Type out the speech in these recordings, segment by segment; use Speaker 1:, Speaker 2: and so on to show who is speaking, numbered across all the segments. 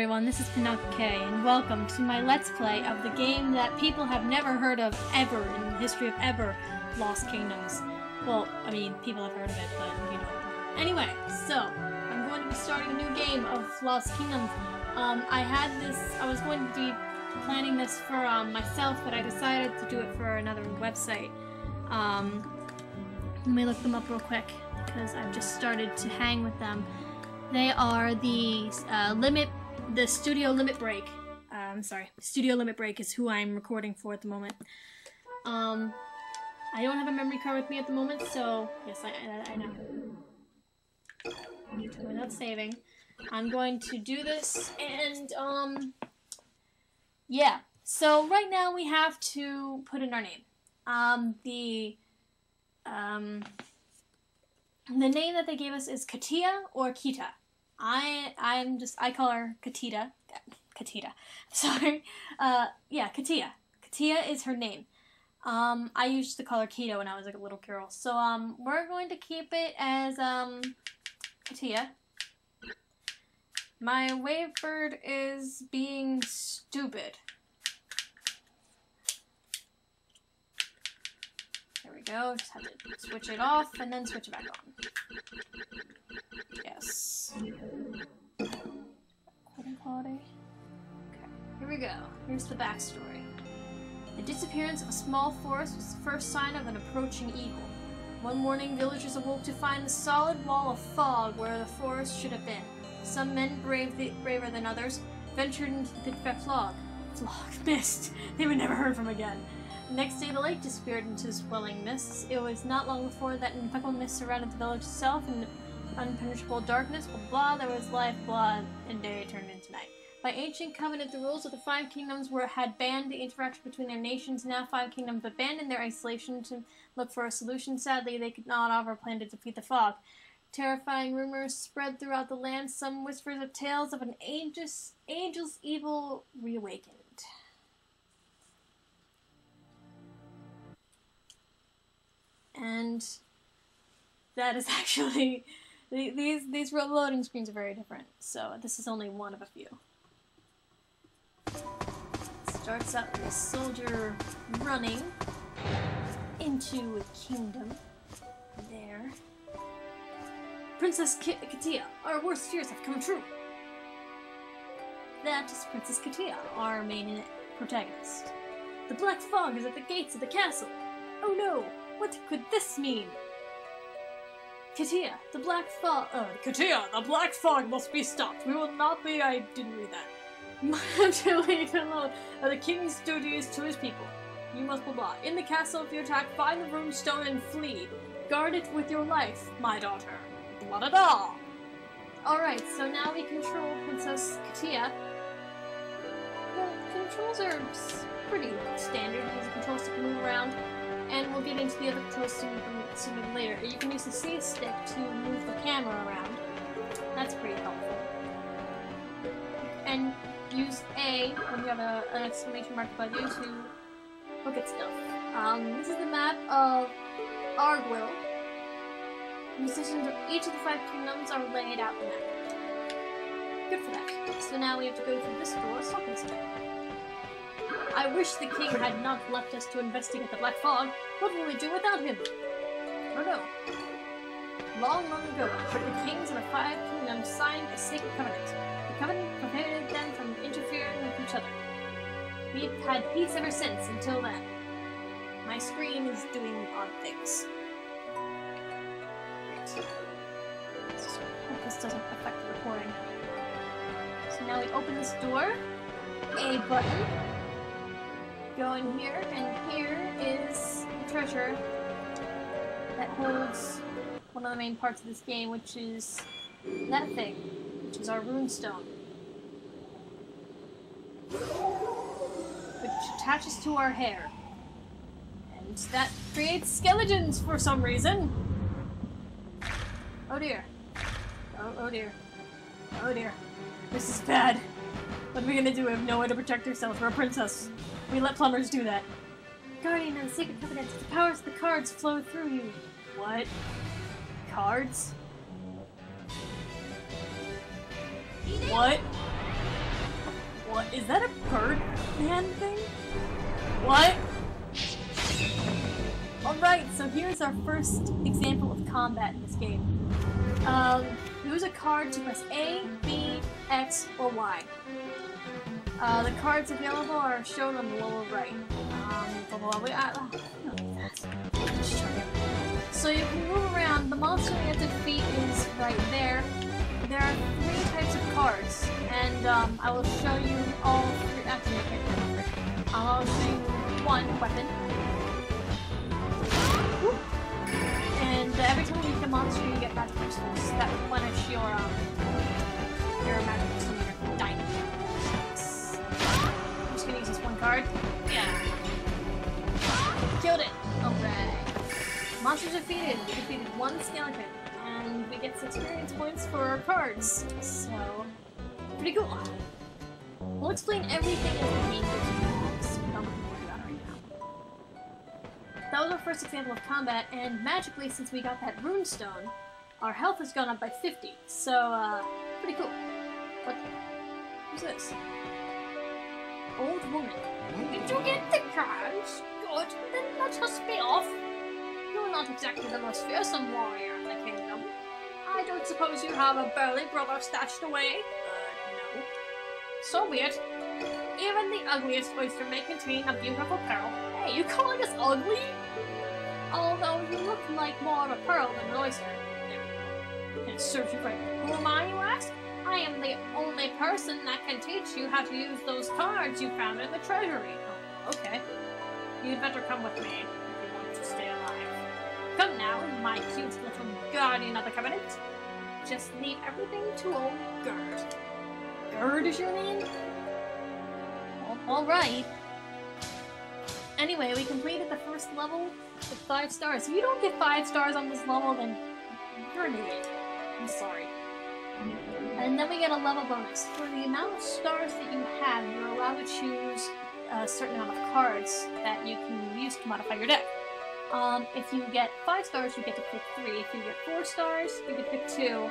Speaker 1: Everyone, this is PonoccaKay, and welcome to my Let's Play of the game that people have never heard of ever in the history of ever, Lost Kingdoms. Well, I mean, people have heard of it, but you know. Anyway, so, I'm going to be starting a new game of Lost Kingdoms. Um, I had this, I was going to be planning this for um, myself, but I decided to do it for another website. Um, let me look them up real quick, because I've just started to hang with them. They are the uh, limit, the Studio Limit Break. Uh, I'm sorry, Studio Limit Break is who I'm recording for at the moment. Um, I don't have a memory card with me at the moment, so yes, I, I, I know. Without saving, I'm going to do this, and um, yeah. So right now we have to put in our name. Um, the um, the name that they gave us is Katia or Kita. I I'm just I call her Katita. Katita. Sorry. Uh yeah, Katia. Katia is her name. Um I used to call her Keto when I was like a little girl. So um we're going to keep it as um Katia. My wave bird is being stupid. There we go. Just have to switch it off and then switch it back on. Yes. Okay, here we go. Here's the backstory. The disappearance of a small forest was the first sign of an approaching evil. One morning, villagers awoke to find the solid wall of fog where the forest should have been. Some men, the, braver than others, ventured into the pit fog. Flog mist. They were never heard from again. Next day, the lake disappeared into swelling mists. It was not long before that impeccable mist surrounded the village itself, and unpenetrable darkness, blah blah, there was life, blah, and day turned into night. By ancient covenant, the rules of the Five Kingdoms were had banned the interaction between their nations. Now, Five Kingdoms abandoned their isolation to look for a solution. Sadly, they could not offer a plan to defeat the fog. Terrifying rumors spread throughout the land. Some whispers of tales of an angel's, ageless evil reawakened. And that is actually these these loading screens are very different, so this is only one of a few. Starts out with a soldier running into a kingdom. There. Princess Katia, our worst fears have come true. That is Princess Katia, our main protagonist. The black fog is at the gates of the castle. Oh no, what could this mean? Katia, the black fog. Uh, Katia, the black fog must be stopped. We will not be. I didn't read that. to leave alone. Uh, the king's duty is to his people. You must blah blah. In the castle, if you attack, find the runestone and flee. Guard it with your life, my daughter. Blah da da. Alright, so now we control Princess Katia. The controls are pretty standard. These controls to move around and we'll get into the other controls soon, soon later. You can use the C stick to move the camera around. That's pretty helpful. And use A when you have a, an exclamation mark above you to look at stuff. Um, this is the map of Argwyll. Musicians of each of the five kingdoms are laid out in the map. Good for that. So now we have to go through this door, Stopping Center. I wish the king had not left us to investigate the Black Fog. What will we do without him? Oh don't. Long, long ago, the kings of the Five Kingdoms signed a sacred covenant. The covenant prohibited them from interfering with each other. We've had peace ever since, until then. My screen is doing odd things. Great. Hope this doesn't affect the recording. So now we open this door. A button go in here, and here is the treasure that holds one of the main parts of this game, which is that thing, which is our runestone. Which attaches to our hair. And that creates skeletons for some reason. Oh dear. Oh, oh dear. Oh dear. This is bad. What are we gonna do? We have no way to protect ourselves. We're a princess. We let plumbers do that. Guardian of the Secret Covenant, the powers of the cards flow through you. What? Cards? What? What? Is that a bird man thing? What? Alright, so here's our first example of combat in this game. Um, use a card to press A, B, X, or Y. Uh, the cards available are shown on the lower right. Um, blah, blah, blah. Uh, so you can move around. The monster you have to defeat is right there. There are three types of cards, and um, I will show you all three. Actually, I can't remember. I'll show you one weapon. And uh, every time you hit a monster, you get magic crystals that replenish your um, your magic Yeah. Killed it. Alright. Monsters defeated. We defeated one skeleton. And we get experience points for our cards. So, pretty cool. We'll explain everything in the game. That was our first example of combat, and magically, since we got that rune stone, our health has gone up by 50. So, uh, pretty cool. What? Who's this? Old woman. Did you get the cards? Good, then let us be off. You're not exactly the most fearsome warrior in the kingdom. I don't suppose you have a burly brother stashed away? No. So be it. Even the ugliest oyster may contain a beautiful pearl. Hey, you calling us ugly? Although you look like more of a pearl than an oyster. There It serves you right. Who am I, you ask? I am the only person that can teach you how to use those cards you found in the treasury. Oh, okay. You'd better come with me if you want to stay alive. Come now, my cute little guardian of the covenant. Just leave everything to old Gerd. Gerd is your name? Alright. Anyway, we completed the first level with five stars. If you don't get five stars on this level, then you're an idiot. I'm sorry. And then we get a level bonus. For the amount of stars that you have, you're allowed to choose a certain amount of cards that you can use to modify your deck. Um, if you get five stars, you get to pick three. If you get four stars, you get to pick two.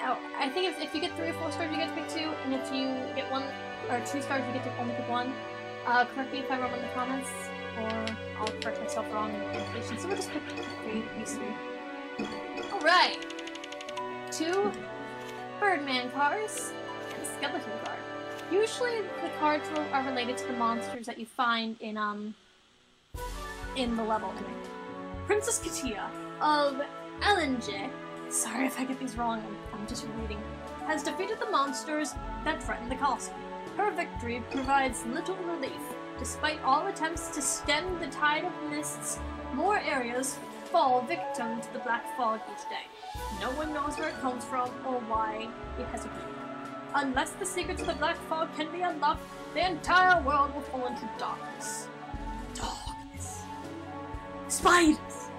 Speaker 1: Oh, I think if, if you get three or four stars, you get to pick two, and if you get one or two stars, you get to only pick one. Uh, correct me if I'm wrong in the comments, or I'll correct myself wrong in the annotation. So we'll just pick three, three. Alright! Two Birdman cards and skeleton card. Usually the cards are related to the monsters that you find in, um, in the level. Princess Katia of Elinje, sorry if I get these wrong, I'm, I'm just reading, has defeated the monsters that threaten the castle. Her victory provides little relief. Despite all attempts to stem the tide of mists, more areas fall victim to the black fog each day. No one knows where it comes from or why it has appeared. Unless the secret of the black fog can be unlocked, the entire world will fall into darkness. Darkness. Spiders!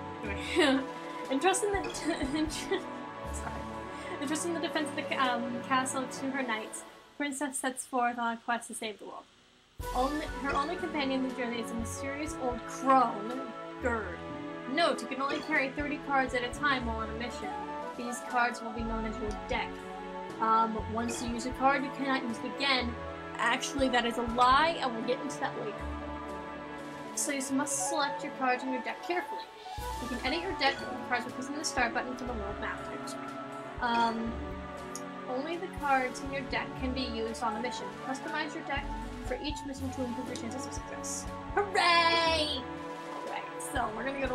Speaker 1: Entrusting the sorry. Entrusting the defense of the um, castle to her knights, Princess sets forth on a quest to save the world. Only, her only companion in the journey is a mysterious old crone, Gerd. Note, you can only carry 30 cards at a time while on a mission. These cards will be known as your deck. Um, once you use a card, you cannot use it again. Actually, that is a lie, and we'll get into that later. So you must select your cards in your deck carefully. You can edit your deck with cards by pressing the start button from the world map. Um, only the cards in your deck can be used on a mission. Customize your deck for each mission to improve your chances of success.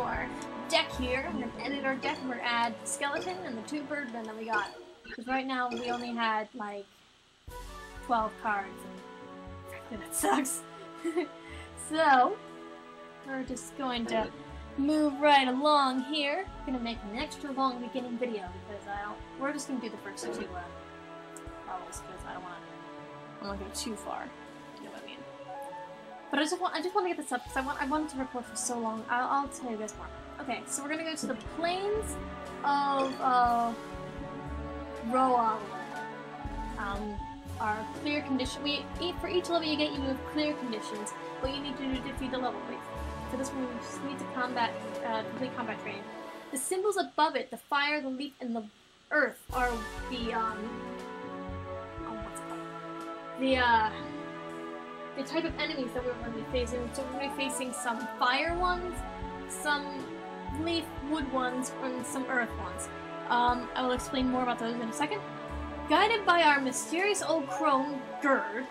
Speaker 1: Our deck here. I'm gonna edit our deck. We're gonna add skeleton and the two birdmen that we got. Because right now we only had like 12 cards. Frankly, that sucks. so, we're just going to move right along here. I'm gonna make an extra long beginning video because I don't. We're just gonna do the first two uh, levels because I don't want. I don't want to go too far. But I just want. I just want to get this up because I want. I wanted to record for so long. I'll, I'll tell you guys more. Okay, so we're gonna go to the plains of uh, Roa. Um, our clear condition. We eat for each level you get, you have clear conditions. What you need to do to defeat the level. Wait, for this one, you just need to combat, uh, complete combat training. The symbols above it, the fire, the leaf, and the earth, are the um. Oh, the uh, the type of enemies that we're going to be facing. So we're going to be facing some fire ones, some leaf wood ones, and some earth ones. Um, I will explain more about those in a second. Guided by our mysterious old crone, Gerd,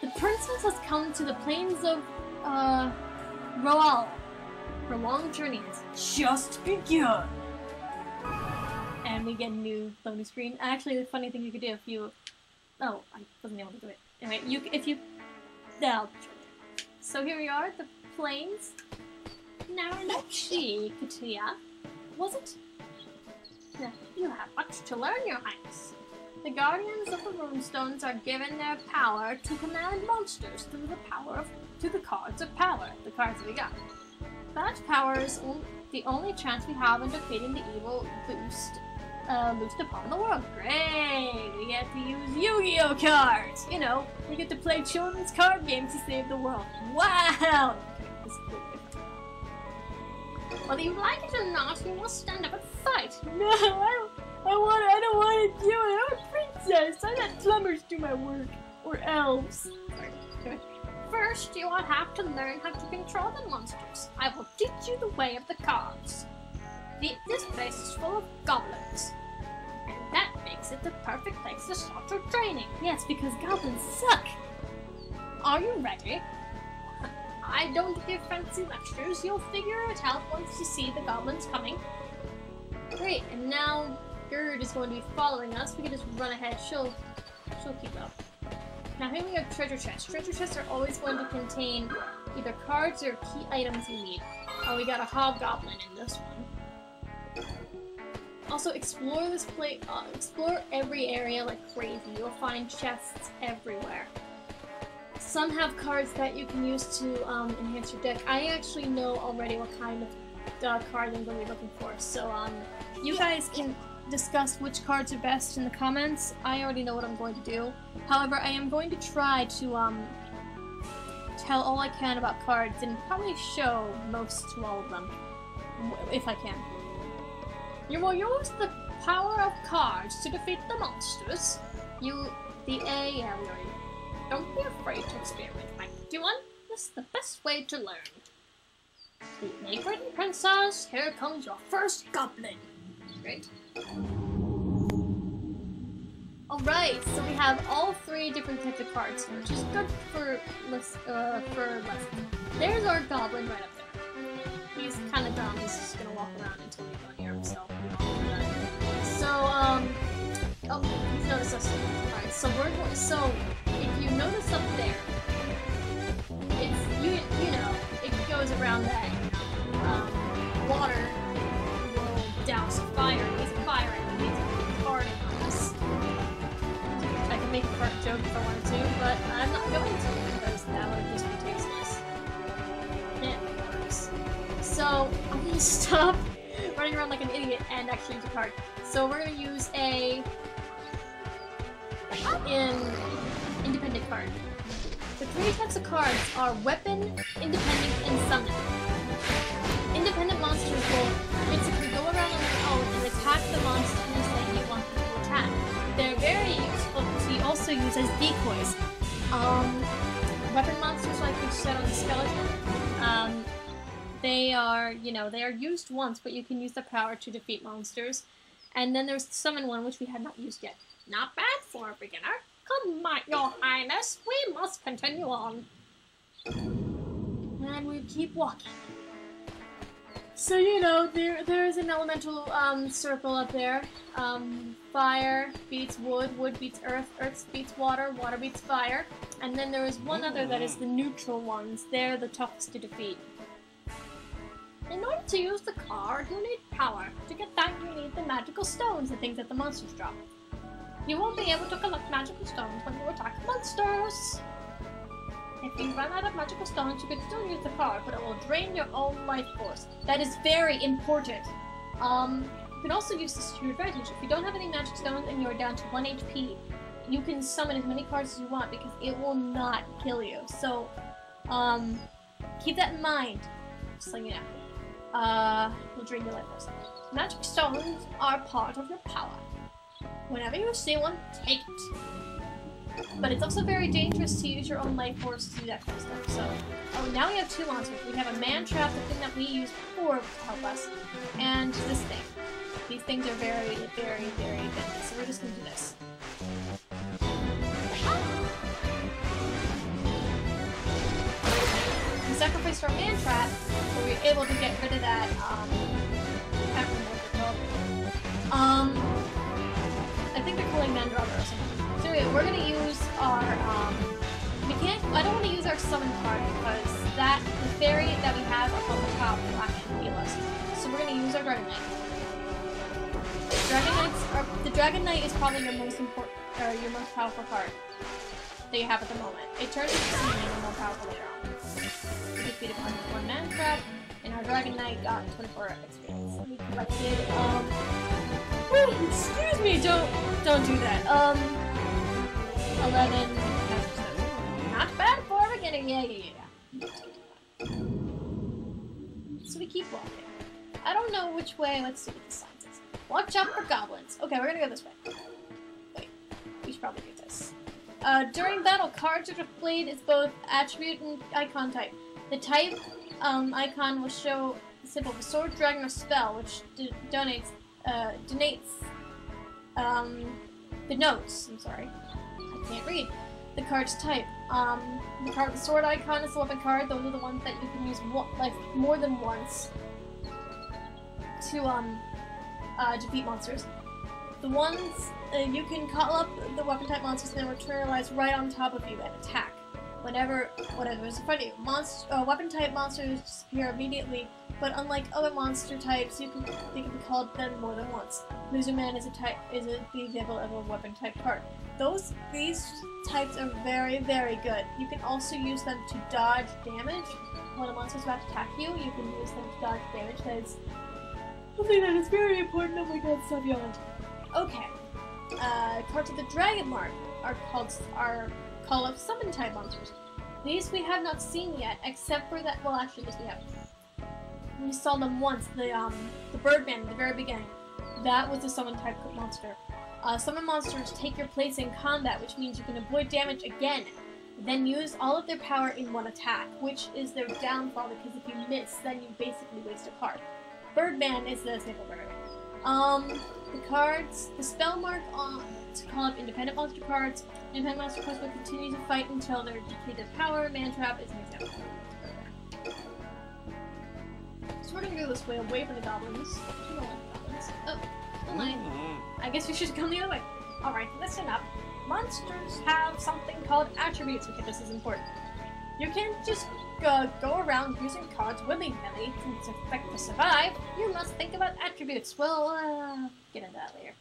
Speaker 1: the princess has come to the plains of, uh, Roal. Her long journey has just begun. And we get a new loading screen. Actually, the funny thing you could do if you... Oh, I wasn't able to do it. Anyway, you if you... No. So here we are, at the plains. Now see, Katia. Was it? You have much to learn, your highness. The guardians of the runestones are given their power to command monsters through the power of to the cards of power, the cards we got. That power is the only chance we have in defeating the evil boost uh, loosed upon the world. Great! We get to use Yu-Gi-Oh cards! You know, we get to play children's card games to save the world. Wow! Whether you like it or not, you must stand up and fight. No, I don't, I want. I don't want to do it. I'm a princess. I let plumbers do my work, or elves. First, you will have to learn how to control the monsters. I will teach you the way of the cards. This place is full of goblins, and that makes it the perfect place to start your training. Yes, because goblins suck. Are you ready? I don't give fancy lectures. You'll figure it out once you see the goblins coming. Great, and now Gerd is going to be following us. We can just run ahead. She'll, she'll keep up. Now here we have treasure chests. Treasure chests are always going to contain either cards or key items you need. Oh, we got a hobgoblin in this one. Also, explore this place. Uh, explore every area like crazy. You'll find chests everywhere. Some have cards that you can use to um, enhance your deck. I actually know already what kind of uh, card I'm going to be looking for. So um, you guys can discuss which cards are best in the comments. I already know what I'm going to do. However, I am going to try to um, tell all I can about cards and probably show most to all of them, if I can. You will use the power of cards to defeat the monsters. You, the A, already don't be afraid to experiment, my dear one. This is the best way to learn. Be princess, here comes your first goblin. Great. Alright, so we have all three different types of cards here, which is good for uh, for. There's our goblin right up there. He's kind of dumb, he's just gonna walk around until we go near him, so um, oh, he's noticed us. Alright, so we're going, so, if you notice up there, it's, you, you know, it goes around that, um, water will douse fire, he's firing, he's farting on us. I can make a fart joke if I wanted to, but I'm not going to, because that would just be tasteless. It works. So, I'm gonna stop running around like an idiot and actually use a card. So we're gonna use a in independent card. The three types of cards are weapon, independent, and summon. Independent monsters will basically go around on their own and attack the monsters that you want them to attack. They're very useful to also use as decoys. Um, weapon monsters, like we said on the skeleton, um, they are, you know, they are used once, but you can use the power to defeat monsters. And then there's the summon one, which we have not used yet. Not bad for a beginner. Come, my, your highness, we must continue on. And we keep walking. So, you know, there there's an elemental um, circle up there. Um, fire beats wood, wood beats earth, earth beats water, water beats fire. And then there is one other that is the neutral ones. They're the toughest to defeat. In order to use the card, you need power. To get that, you need the magical stones, the things that the monsters drop. You won't be able to collect magical stones when you attack monsters. If you run out of magical stones, you can still use the card, but it will drain your own life force. That is very important. Um, you can also use this to your advantage. If you don't have any magic stones and you're down to 1 HP, you can summon as many cards as you want because it will not kill you. So, um, keep that in mind. Just letting you know. Uh, will drain your life force. Magic stones are part of your power. Whenever you see one, take it. but it's also very dangerous to use your own life force to do that kind of stuff. So, oh, now we have two monsters. We have a man trap, the thing that we used before to help us, and this thing. These things are very, very, very deadly. So we're just gonna do this. We sacrificed our man trap, but we were able to get rid of that. Um, I. Um, I think they're calling Mandrobber or something. So anyway, we're gonna use our, um, we can't, I don't want to use our summon card because that, the fairy that we have up on the top will actually heal us. So we're gonna use our Dragon Knight. Dragon Knights are, the Dragon Knight is probably your most important, or your most powerful card you have at the moment. It turns into something even more powerful later on. We defeated one, man trap, and our Dragon Knight got 24 experience. We collected, um, excuse me, don't don't do that. Um, eleven. Not bad for a beginning. Yeah, yeah, yeah. So we keep walking. I don't know which way. Let's see what the sign says. Watch out for goblins. Okay, we're gonna go this way. Wait, we should probably do. Uh, during battle, cards are displayed as both attribute and icon type. The type um, icon will show the symbol of a sword, dragon, or spell, which donates uh, donates um, the notes. I'm sorry, I can't read. The card's type. Um, the card, the sword icon is the weapon card. Those are the ones that you can use like more than once to um uh, defeat monsters. The ones uh, you can call up the weapon type monsters and then materialize right on top of you and attack whenever whatever is in front of you. Monster, uh, weapon type monsters disappear immediately but unlike other monster types, you can they can be called them more than once. Lizard Man is a type is a, the example of a weapon type card. Those these types are very very good. You can also use them to dodge damage. When a monster is about to attack you, you can use them to dodge damage. That is something that is very important. Oh my god, stop yelling. Okay. Uh, cards of the Dragon Mark are called are called summon type monsters. These we have not seen yet, except for that. Well, actually, this we have we saw them once, the um, the Birdman at the very beginning. That was a summon type monster. Uh, summon monsters take your place in combat, which means you can avoid damage again, then use all of their power in one attack, which is their downfall because if you miss, then you basically waste a card. Birdman is the sample Birdman. Um, the cards, the spell mark on to call up independent monster cards. Independent monster cards will continue to fight until their depleted power. Man trap is an out. So we're gonna go this way, away from the goblins. You don't like goblins. Oh, oh my. I guess we should come the other way. Alright, listen up. Monsters have something called attributes. Okay, this is important. You can't just go, go around using cards willy-nilly to to survive. You must think about attributes. Well, uh, get into that later.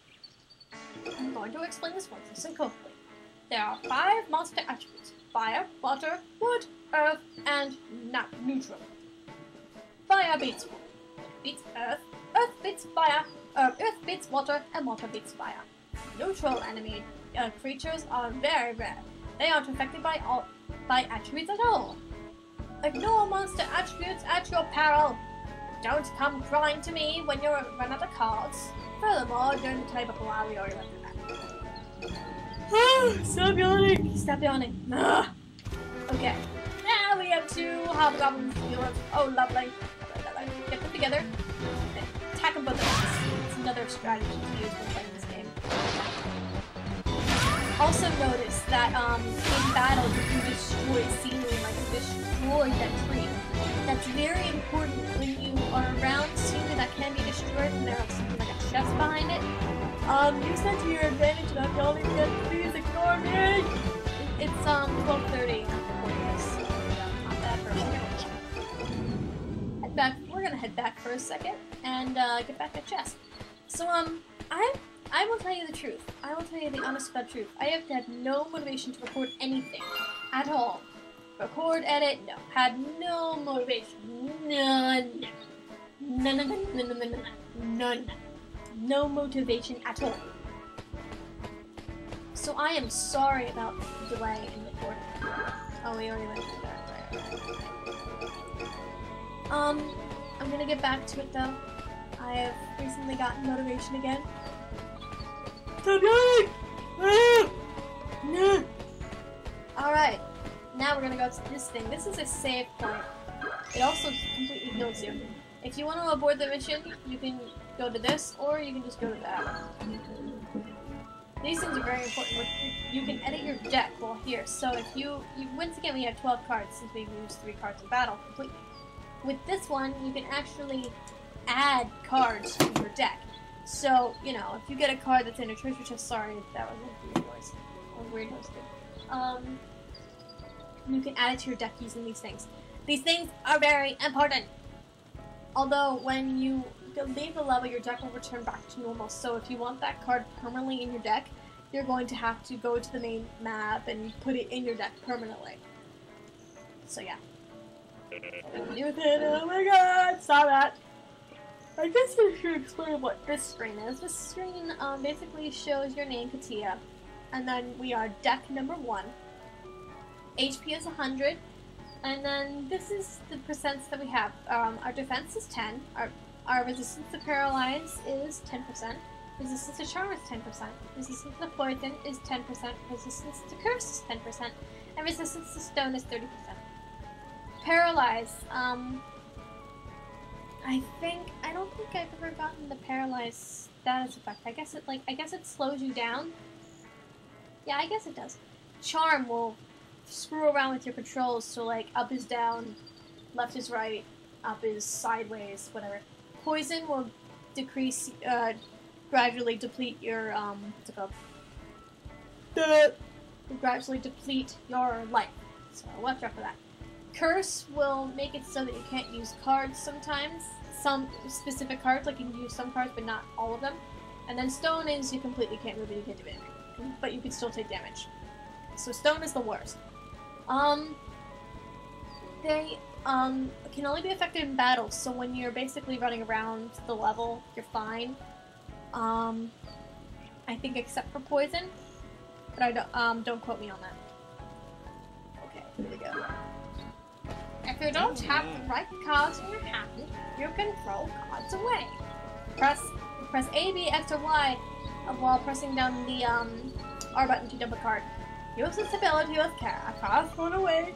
Speaker 1: I'm going to explain this once, listen carefully. There are five monster attributes. Fire, water, wood, earth, and not neutral. Fire beats wood, beats earth, earth beats fire, uh, earth beats water, and water beats fire. Neutral enemy uh, creatures are very rare. They aren't affected by all by attributes at all. Ignore monster attributes at your peril. Don't come crying to me when you run out of cards. Furthermore, don't type of while we already went through that. Stop yawning! Stop yawning. Ugh. Okay. Now we have two hobgoblins. Oh, lovely get them together, attack them both at once. It's another strategy to use when playing this game. I also noticed that um, in battle you can destroy scenery, like destroy that tree. That's very important when you are around scenery that can be destroyed and there's something like a chest behind it. Um, use that to your advantage and I'm yelling again, please ignore me! It's um 12.30 Not bad for a minute. Head back. We're gonna head back for a second and uh, get back at chess. So um, I I will tell you the truth. I will tell you the honest about truth. I have had no motivation to record anything at all. Record, edit, no. Had no motivation. None. None. None. None. None. None. None. No motivation at all. So I am sorry about the delay in recording. Oh, we already went through that. Um, I'm gonna get back to it though. I have recently gotten motivation again. Stop! Alright, now we're gonna go to this thing. This is a save point. It also completely heals you. If you want to abort the mission, you can go to this, or you can just go to that. These things are very important. You can edit your deck while here. So if you, you once again, we have 12 cards since we've used three cards in battle completely. With this one, you can actually add cards to your deck. So, you know, if you get a card that's in a treasure chest, sorry, that was a weird noise. A weird noise, too. Um, you can add it to your deck using these things. These things are very important. Although, when you leave the level, your deck will return back to normal. So if you want that card permanently in your deck, you're going to have to go to the main map and put it in your deck permanently. So yeah. Oh my god, saw that. I guess we should explain what this screen is. This screen um, basically shows your name, Katia, and then we are deck number one. HP is 100, and then this is the percents that we have. Um, our defense is 10, our our resistance to paralyze is 10%. Resistance to charm is 10%. Resistance to poison is 10%. Resistance to curse is 10%. And resistance to stone is 30%. Paralyze. Um, I think I don't think I've ever gotten the paralyze status effect. I guess it like I guess it slows you down. Yeah, I guess it does. Charm will screw around with your controls, so like up is down, left is right, up is sideways, whatever. Poison will decrease, uh, gradually deplete your, um, what's it called? Will gradually deplete your life. So watch out for that. Curse will make it so that you can't use cards sometimes. Some specific cards, like you can use some cards, but not all of them. And then stone is you completely can't move it, you can't do anything. But you can still take damage. So stone is the worst. Um, they um, can only be affected in battle, so when you're basically running around the level, you're fine. Um, I think except for poison, but I don't, um, don't quote me on that. Okay, here we go. If you don't have the right cards in your hand, you can throw cards away. Press press A, B, X, or Y while pressing down the um, R button to dump a card. Use this ability with care. Cast one away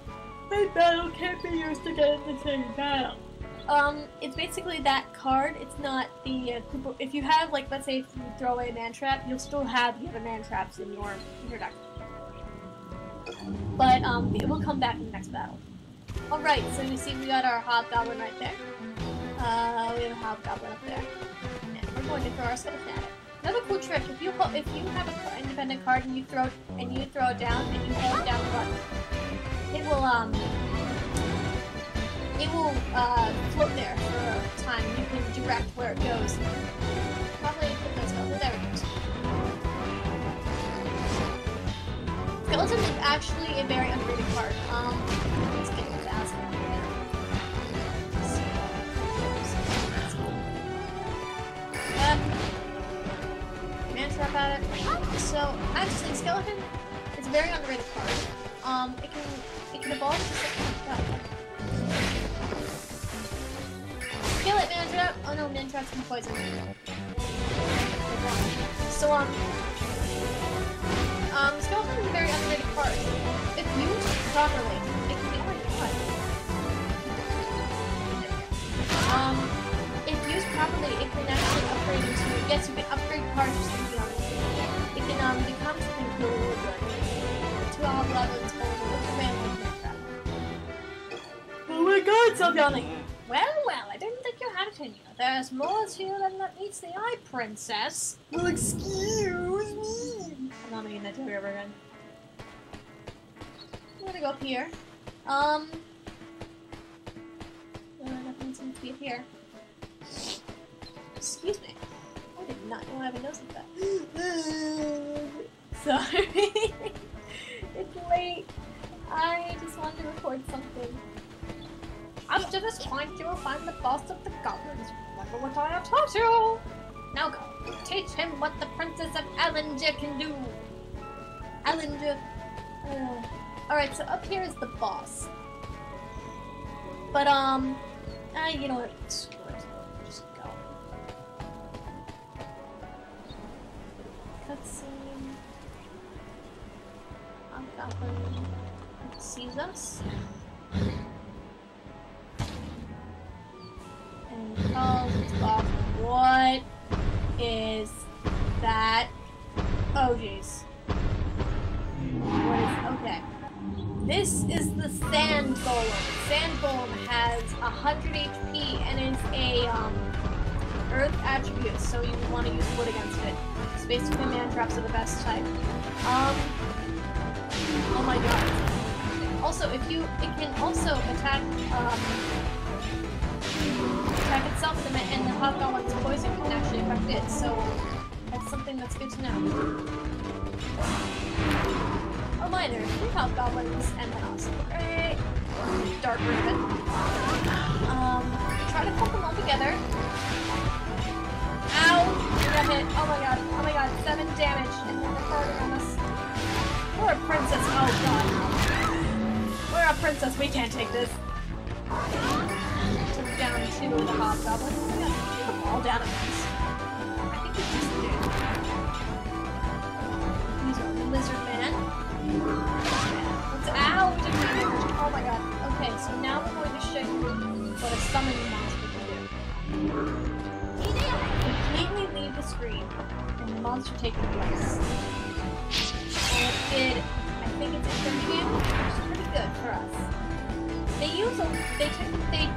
Speaker 1: my battle can't be used again in the same battle. Um, it's basically that card. It's not the uh, if you have like let's say if you throw away a man trap, you'll still have the other man traps in your in your deck. But um, it will come back in the next battle. All right, so you see we got our hobgoblin right there. Uh, we have a hobgoblin up there, and we're going to throw our skeleton at it. Another cool trick: if you if you have an independent card and you throw and you throw it down and you hold it down the it will um it will uh, float there for a time. You can direct where it goes. Probably put those over. There it goes. Skeleton is actually a very underrated card. Um, trap at it. So actually, skeleton is a very underrated card. Um, it can it can evolve something like that. Kill it, Mantrap! Oh no, Mantrap's been poisoned. So, um... Um, Skeleton is a very underrated card. If used properly, it can be... Oh my. Um, if used properly, it can actually upgrade into... Yes, you can upgrade cards just to be honest. It can, um, become something really, really good. 12 levels Oh my god, yawning! Well, well, I didn't think you had it in you. There's more to you than that meets the eye, princess. Well, excuse me. I'm not making that joke ever again. I'm gonna go up here. Um... Uh, nothing seems to be here. Excuse me. I did not know I have a nose like that. Sorry. It's late. I just wanted to record something. This point, you will find the boss of the goblins. Remember what I taught you! Now go. Teach him what the Princess of Ellinger can do. Ellinger. Uh, Alright, so up here is the boss. But, um... Uh, you know what? Screw it. Cutscene. Goblin. sees us. And he calls its boss. What is that? Oh jeez. Okay. This is the Sand Golem. Sand Golem has 100 HP and is a um, Earth attribute, so you want to use wood against it. Basically, man traps are the best type. Um. Oh my god. Also, if you, it can also attack um, attack itself, and the, and the hobgoblin's poison can actually affect it. So that's something that's good to know. Oh there's three hobgoblins, and then also great dark raven. Um, try to put them all together. Ow! We got hit. Oh my god. Damage. We're a princess. Oh god. We're a princess. We can't take this. Took down two of the hobgoblins. Two of them all down at once. I think we just did. He's a lizard man. Let's ow! We didn't damage. Oh my god. Okay, so now we're going to show you what a summoning monster can do. Screen, and the monster taking place. And it did, I think it's a 30 damage, which is pretty good for us. They use a, they they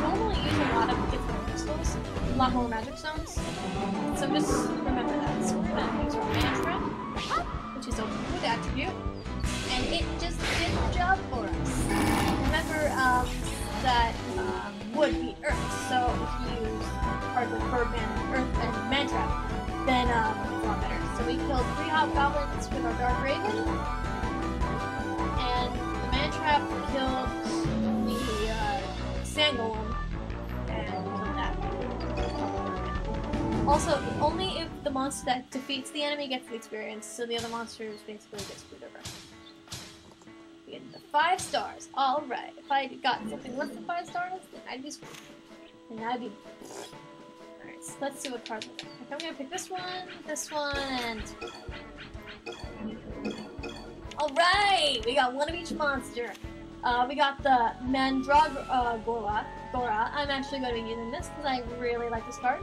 Speaker 1: normally use a lot of different crystals, a lot more magic stones. So just remember that. So we're gonna use our mantra, which is a good attribute, monster that defeats the enemy gets the experience, so the other monsters basically get screwed over. We get the five stars. Alright, if I got something less than five stars, then I'd be screwed. And I'd be Alright, so let's see what cards we got. I'm gonna pick this one, this one, and... Alright! We got one of each monster. Uh, we got the Mandragora, uh, Gora. I'm actually going to be using this because I really like this card.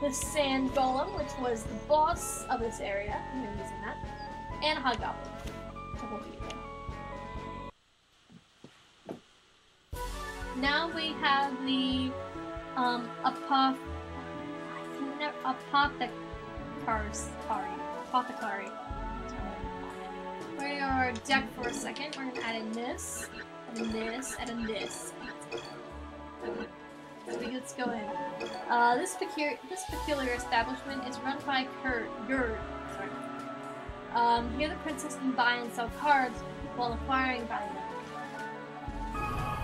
Speaker 1: The Sand Golem, which was the boss of this area. I'm going to that. And Hobgoblin. be using. Now we have the um, apoth apothecary. Apothecary. We're our deck for a second. We're gonna add in this, and this, and this. We let's go in. Uh, this peculiar this peculiar establishment is run by Kurt Gerd. Sorry. Um, here the princess can buy and sell cards while acquiring value.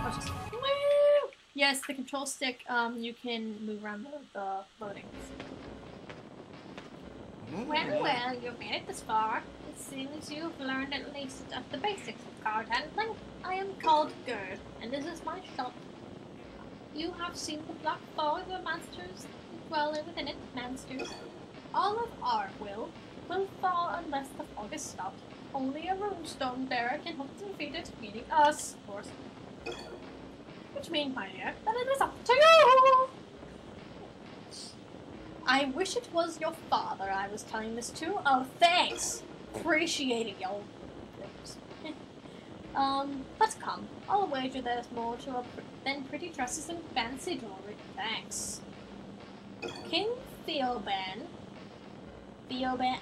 Speaker 1: Watch this. Woo! Yes, the control stick, um, you can move around the, the loadings. Well, well, you've made it this far. It seems you've learned at least the basics of card handling. I am called Gerd, and this is my shop. You have seen the black fog of the monsters that dwell within it, monsters. All of our will will fall unless the fog is stopped. Only a runestone bearer can hope to defeat it, meaning us, of course. Which means, my dear, that it is up to you! I wish it was your father I was telling this to. Oh, thanks! Appreciate it, yo. Um, but come, I'll wager there's more to a than pretty dresses and fancy jewelry. Thanks. King Theoban. Theoban.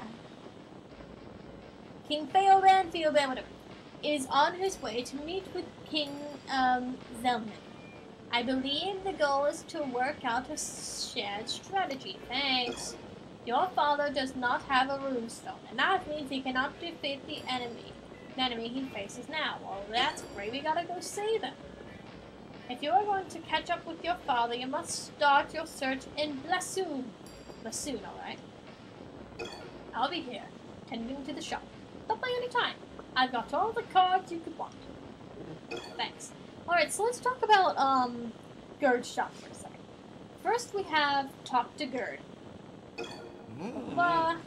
Speaker 1: King Theoban, Theoban, whatever, is on his way to meet with King um, Zelman. I believe the goal is to work out a shared strategy. Thanks. Your father does not have a runestone, and that means he cannot defeat the enemy. The enemy he faces now. Well, that's great. We gotta go save him. If you are going to catch up with your father, you must start your search in Blasoon. Blasoon, alright. I'll be here, tending to the shop. Stop by any time. I've got all the cards you could want. Thanks. Alright, so let's talk about um Gerd's shop for a second. First we have Talk to Gerd. Blah.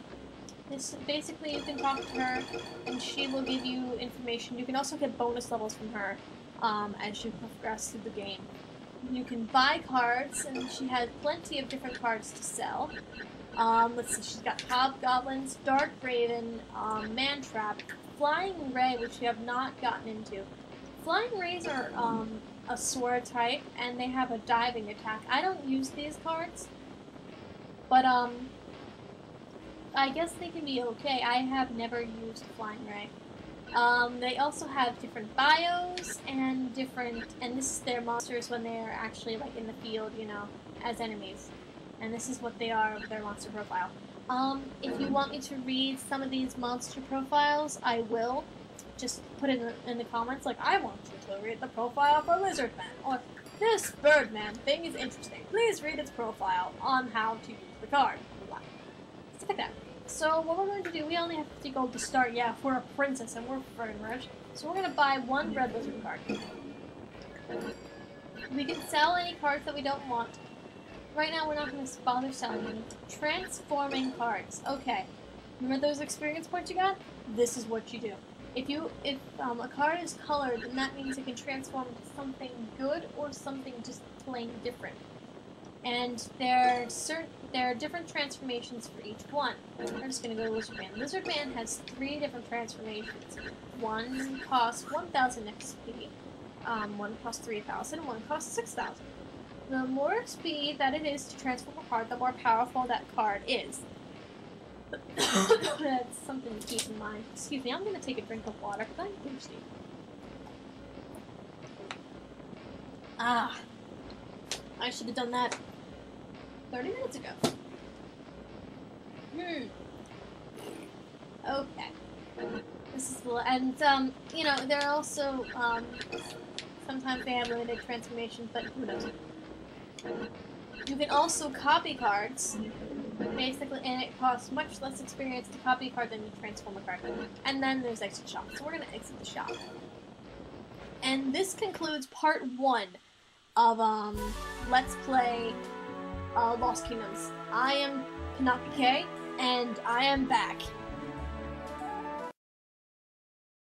Speaker 1: This basically you can talk to her, and she will give you information. You can also get bonus levels from her um, as you progress through the game. You can buy cards, and she has plenty of different cards to sell. Um, let's see, she's got Hobgoblins, Dark Raven, um, Mantrap, Flying Ray, which we have not gotten into. Flying Rays are um, a sword type, and they have a diving attack. I don't use these cards, but um, I guess they can be okay. I have never used Flying Ray. Um, they also have different bios and different, and this is their monsters when they are actually like in the field, you know, as enemies. And this is what they are, their monster profile. Um, if you want me to read some of these monster profiles, I will. Just put it in the, in the comments, like, I want you to read the profile for Lizardman, or this Birdman thing is interesting. Please read its profile on how to use the card. Stuff like that. So what we're going to do, we only have 50 gold to start. Yeah, if we're a princess and we're very rich. So we're going to buy one red lizard card. We can sell any cards that we don't want. Right now, we're not going to bother selling any. Transforming cards. Okay. Remember those experience points you got? This is what you do. If you if um, a card is colored, then that means it can transform into something good or something just plain different. And there are certain there are different transformations for each one. I'm just gonna go to Lizard Man. Lizard Man has three different transformations. One costs 1,000 XP, um, one costs 3,000, one costs 6,000. The more XP that it is to transform a card, the more powerful that card is. That's something to keep in mind. Excuse me, I'm gonna take a drink of water because I'm thirsty. Ah. I should have done that 30 minutes ago. Hmm. Okay. This is the, and, um, you know, there are also, um, sometimes they have limited transformations, but who knows. You can also copy cards, basically, and it costs much less experience to copy a card than you transform a card. And then there's exit shop, so we're gonna exit the shop. And this concludes part one of, um, Let's Play, uh, Lost Kingdoms. I am K, and I am back.